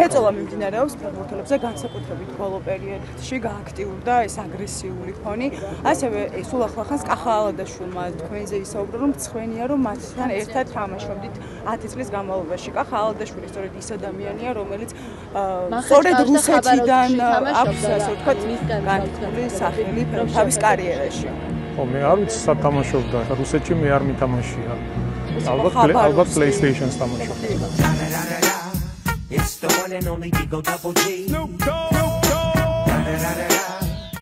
ცეწოლა მიმდინარეობს ფეხბურთელებზე განსაკუთრებით ბოლო პერიოდში გააქტიურდა ეს აგრესიული ფონი. ასევე სულ ახლახანს კახა ალადაშვილმა თქვენზე ისაუბრა რომ ცხვენია რომ მათთან ერთად თამაშობდით 10 წლის განმავლობაში. კახა ალადაშვილი სწორედ ის ადამიანია რომელიც სწორედ რუსეთიდან აქვს ასე ვთქვათ განთქმული სახელი თავის კარიერაში. ხო მე არ ვიცი სათამაშობდა რუსეთში მე არ მითამაშია. ალბათ ალბათ PlayStation-ს თამაშობ. and only Digo Double G. Snoop Dogg. Snoop Dogg.